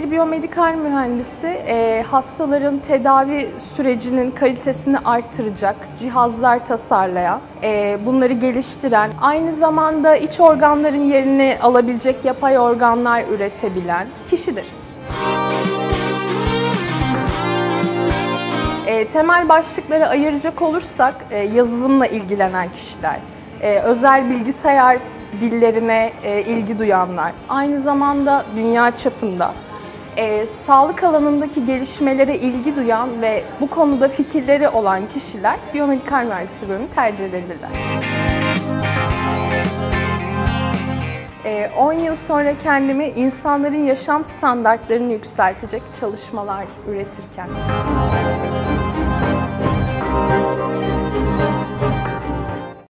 Bir biyomedikal mühendisi e, hastaların tedavi sürecinin kalitesini arttıracak cihazlar tasarlayan, e, bunları geliştiren, aynı zamanda iç organların yerini alabilecek yapay organlar üretebilen kişidir. E, temel başlıkları ayıracak olursak e, yazılımla ilgilenen kişiler, e, özel bilgisayar dillerine e, ilgi duyanlar, aynı zamanda dünya çapında e, sağlık alanındaki gelişmelere ilgi duyan ve bu konuda fikirleri olan kişiler biyomedikal mühendisliği bölümünü tercih edebilirler. E, 10 yıl sonra kendimi insanların yaşam standartlarını yükseltecek çalışmalar üretirken